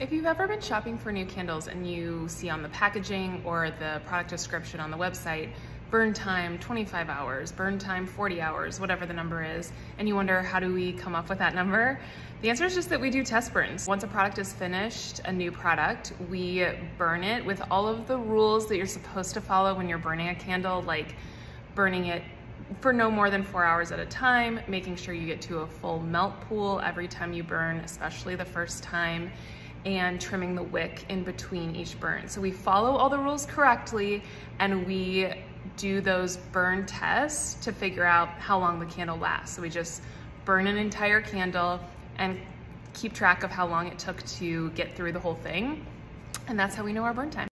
If you've ever been shopping for new candles and you see on the packaging or the product description on the website, burn time 25 hours, burn time 40 hours, whatever the number is, and you wonder how do we come up with that number? The answer is just that we do test burns. Once a product is finished, a new product, we burn it with all of the rules that you're supposed to follow when you're burning a candle, like burning it for no more than four hours at a time, making sure you get to a full melt pool every time you burn, especially the first time, and trimming the wick in between each burn. So we follow all the rules correctly and we do those burn tests to figure out how long the candle lasts. So we just burn an entire candle and keep track of how long it took to get through the whole thing. And that's how we know our burn time.